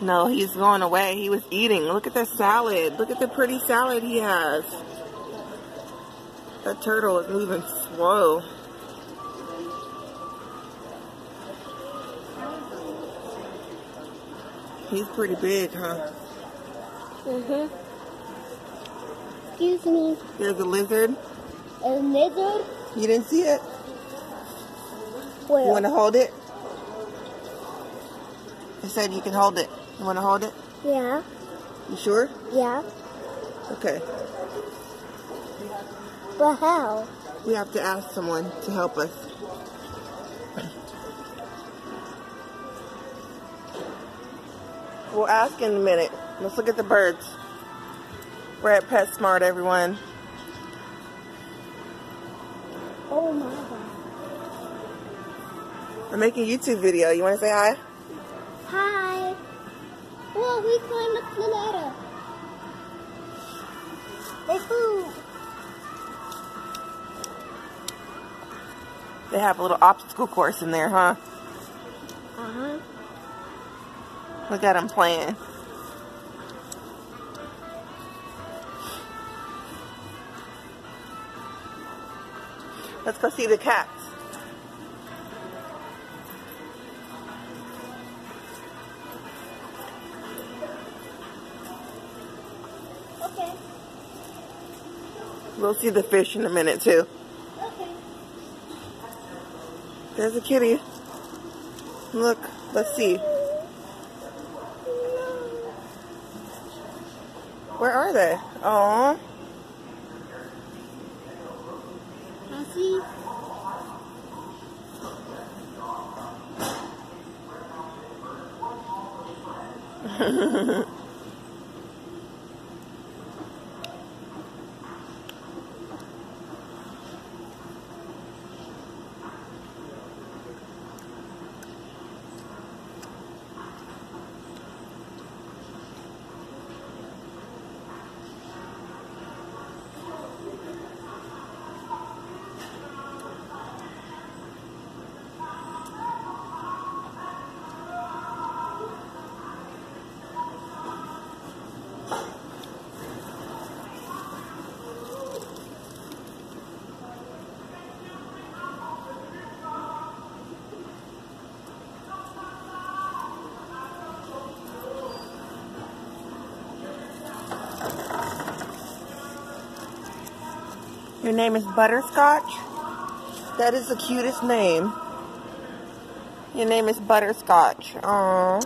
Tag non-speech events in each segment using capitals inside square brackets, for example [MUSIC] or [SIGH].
No, he's going away. He was eating. Look at the salad. Look at the pretty salad he has. That turtle is moving slow. He's pretty big, huh? Mm-hmm. Excuse me. There's a lizard. A lizard? You didn't see it? Where? You want to hold it? I said you can hold it. You want to hold it? Yeah. You sure? Yeah. Okay. But how? We have to ask someone to help us. We'll ask in a minute. Let's look at the birds. We're at PetSmart, everyone. Oh my god. I'm making a YouTube video. You want to say hi? Hi. We climbed up the ladder. They food. They have a little obstacle course in there, huh? Uh-huh. Look at them playing. Let's go see the cats. We'll see the fish in a minute too. Okay. There's a kitty. Look, let's see. Where are they? Oh, Now see? Your name is Butterscotch? That is the cutest name. Your name is Butterscotch. Aw.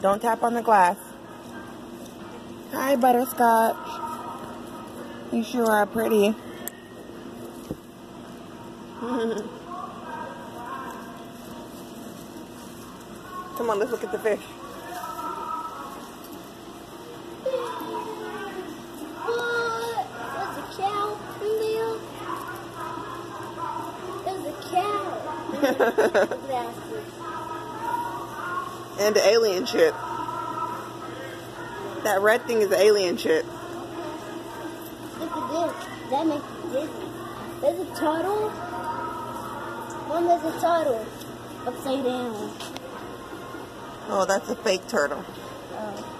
Don't tap on the glass. Hi, Butterscotch. You sure are pretty. [LAUGHS] Come on, let's look at the fish. [LAUGHS] and the alien chip. That red thing is the alien chip. Look at this. That makes me dizzy. There's a turtle. Oh, One, there's a turtle. Upside down. Oh, that's a fake turtle. Oh.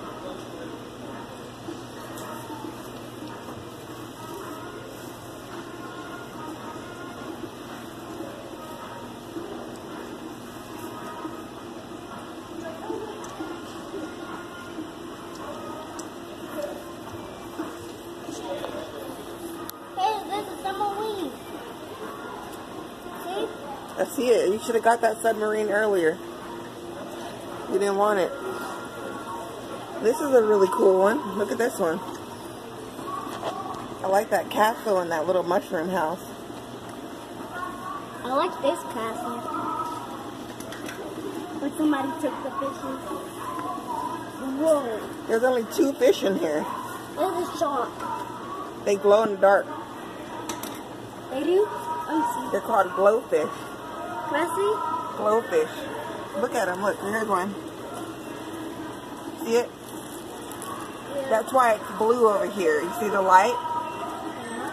I see it. You should have got that submarine earlier. You didn't want it. This is a really cool one. Look at this one. I like that castle and that little mushroom house. I like this castle. But somebody took the fishes. Whoa. There's only two fish in here. There's a shark. They glow in the dark. They do? They're called GloFish. I GloFish. Look at them. Look, here's one. See it? Yeah. That's why it's blue over here. You see the light? Uh-huh.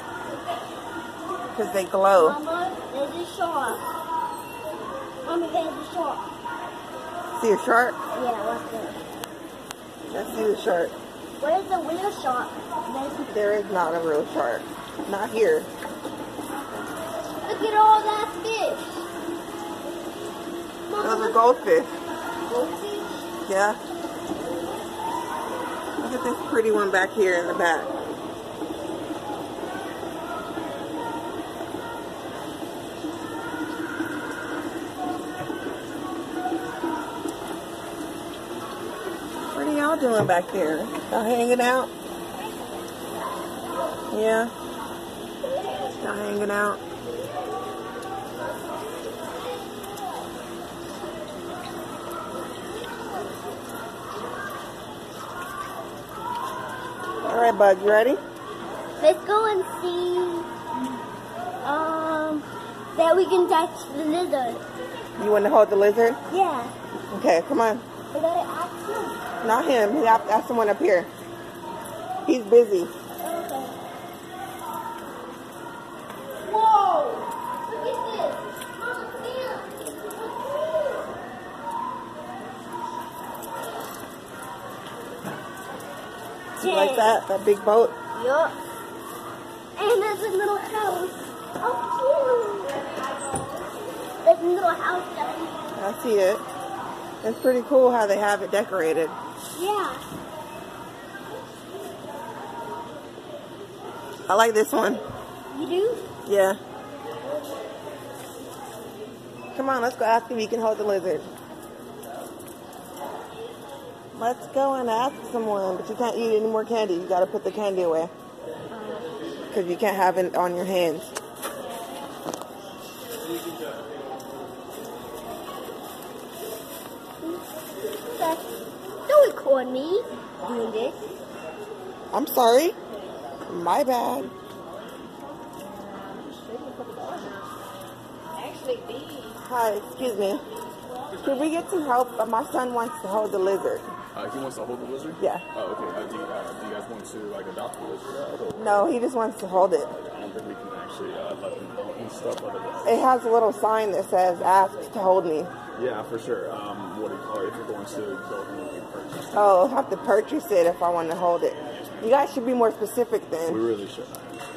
Because they glow. Mama, there's a shark. Mommy, there's a shark. See a shark? Yeah, what's that? Let's see the shark. Where's the real shark? There's- There is not a real shark. Not here. Look at all that. Those are goldfish. Goldfish? Yeah. Look at this pretty one back here in the back. What are y'all doing back there? Y'all hanging out? Yeah. Y'all hanging out? Right, bud, you ready? Let's go and see. Um, that we can touch the lizard. You want to hold the lizard? Yeah. Okay, come on. We gotta ask him. Not him. Have to ask someone up here. He's busy. Okay. Whoa! Look at this. Mama, You like that? That big boat? Yup. And there's a little house. Oh, cute. There's a little house down here. I see it. It's pretty cool how they have it decorated. Yeah. I like this one. You do? Yeah. Come on, let's go ask if he can hold the lizard. Let's go and ask someone, but you can't eat any more candy. You gotta put the candy away. Because you can't have it on your hands. Don't record me doing this. I'm sorry. My bad. Hi, excuse me. Could we get some help? My son wants to hold the lizard. Uh, he wants to hold the lizard? Yeah. Oh, okay. Uh, do, you, uh, do you guys want to like adopt the lizard? or- No, he just wants to hold it. I don't think we can actually uh, let him hold and stuff otherwise. It has a little sign that says "Ask to hold me." Yeah, for sure. Um, what do you call it? If you're going to go and purchase, Oh, I'll have to purchase it if I want to hold it. You guys should be more specific then. we really should.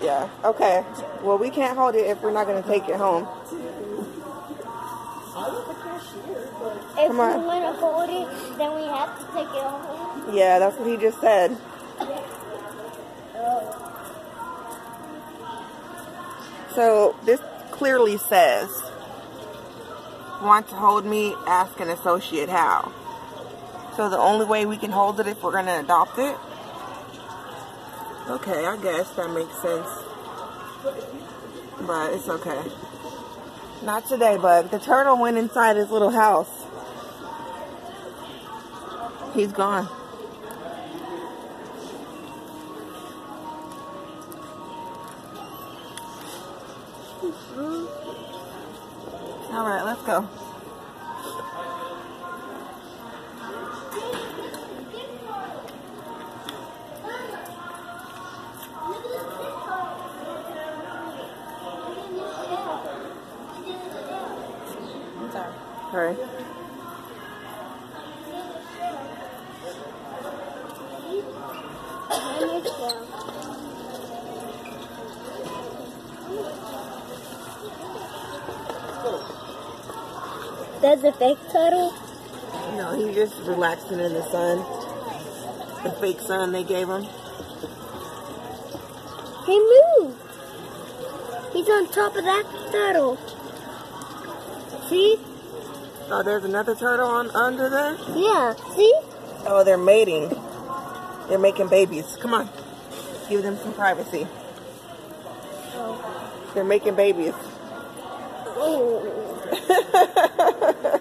Yeah. Okay. Well, we can't hold it if we're not going to take it home. If Come we on. want to hold it, then we have to take it home. Yeah, that's what he just said. So this clearly says, "Want to hold me? Ask an associate how." So the only way we can hold it if we're going to adopt it. Okay, I guess that makes sense. But it's okay. Not today, bud. The turtle went inside his little house. He's gone. All right, let's go. Sorry. That's a fake turtle? No, he's just relaxing in the sun. The fake sun they gave him. Hey, move! He's on top of that turtle. See? Oh, there's another turtle on under there. Yeah, see? Oh, they're mating. They're making babies. Come on, give them some privacy. Oh. They're making babies. Oh. [LAUGHS]